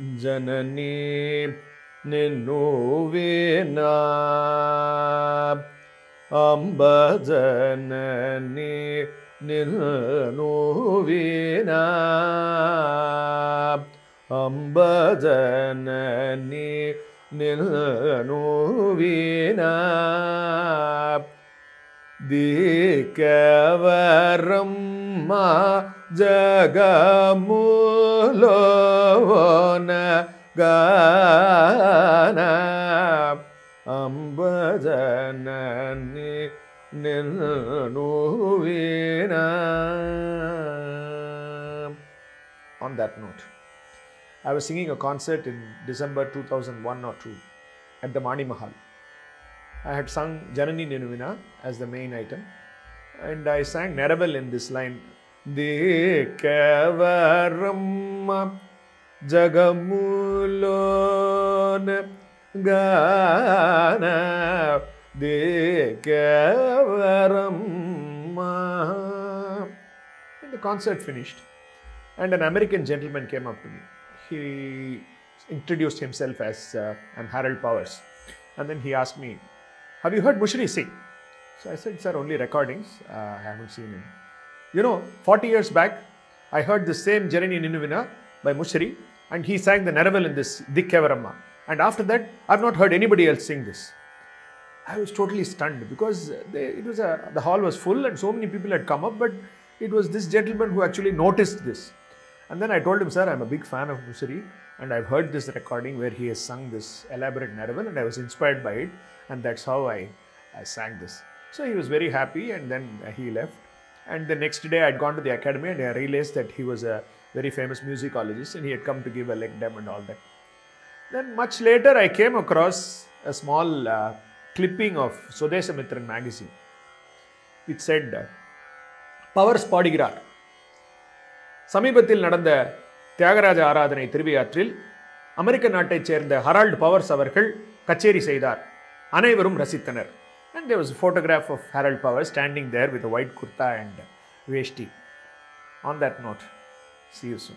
जननी नीनु अम्ब जननी निर्हनु अम्बजननी दीकवरं मा जगमुलो। On that note, I was singing a concert in December 2001 or 2 at the Mani Mahal. I had sung Janani Ninuvina as the main item and I sang Neravel in this line. Dekavaramma Jagamulon Gana Dikavaramma. And the concert finished, and an American gentleman came up to me. He introduced himself as uh, Harold Powers, and then he asked me, Have you heard Musiri sing? So I said, Sir, only recordings. Uh, I haven't seen him. You know, 40 years back, I heard the same Janani Ninuvina by Musiri, and he sang the Neravel in this Dikkevaramma. And after that, I've not heard anybody else sing this. I was totally stunned because uh, they, it was a, the hall was full and so many people had come up, but it was this gentleman who actually noticed this. And then I told him, Sir, I'm a big fan of Musiri and I've heard this recording where he has sung this elaborate Neravel and I was inspired by it, and that's how I, I sang this. So he was very happy and then he left. And the next day I'd gone to the academy and I realized that he was a very famous musicologist and he had come to give a lecture and all that. Then much later, I came across a small uh, clipping of Sodeshamitran magazine, It said, uh, Powers பாடுகிறார் சமீபத்தில் நடந்த தியாகராஜ ஆராதனை திருவிழாற்றில் அமெரிக்க நாட்டைச் சேர்ந்த Herald powers அவர்கள் கச்சேரி செய்தார் அனைவரும் ரசித்தனர் and there was a photograph of Harold Power standing there with a white kurta and veshti. On that note, see you soon.